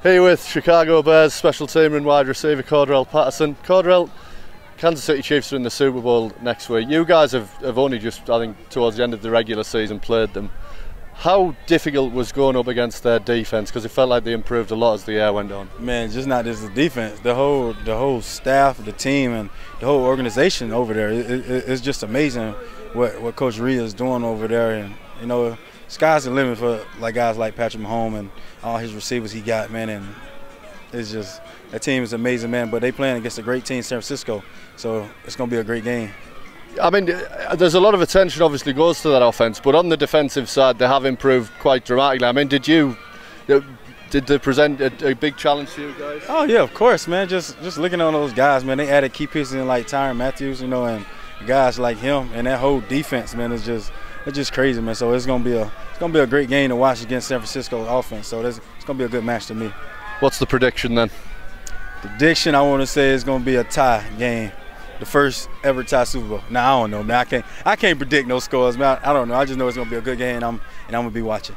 Here with Chicago Bears special team and wide receiver Cordarrelle Patterson. Cordarrelle, Kansas City Chiefs are in the Super Bowl next week. You guys have, have only just, I think, towards the end of the regular season played them. How difficult was going up against their defense? Because it felt like they improved a lot as the year went on. Man, just not just the defense, the whole the whole staff, the team, and the whole organization over there. It, it, it's just amazing what what Coach Reid is doing over there, and you know, sky's the limit for like guys like Patrick Mahomes and all his receivers he got, man. And it's just that team is amazing, man. But they playing against a great team, San Francisco, so it's gonna be a great game. I mean, uh, there's a lot of attention obviously goes to that offense, but on the defensive side, they have improved quite dramatically. I mean, did you? Uh, did they present a, a, big challenge to you guys? Oh yeah, of course, man. Just just looking on those guys, man. They added key pieces in like Tyrann Mathieu, you know, and guys like him, and that whole defense, man, is just it's just crazy, man. So it's gonna be a it's gonna be a great game to watch against San Francisco offense. So it's gonna be a good match to me. What's the prediction then? Prediction, I want to say it's gonna be a tie game the first ever tie Super Bowl. Now I don't know, man. I can't I can't predict no scores, man. I, I don't know. I just know it's gonna be a good game. And I'm and I'm gonna be watching.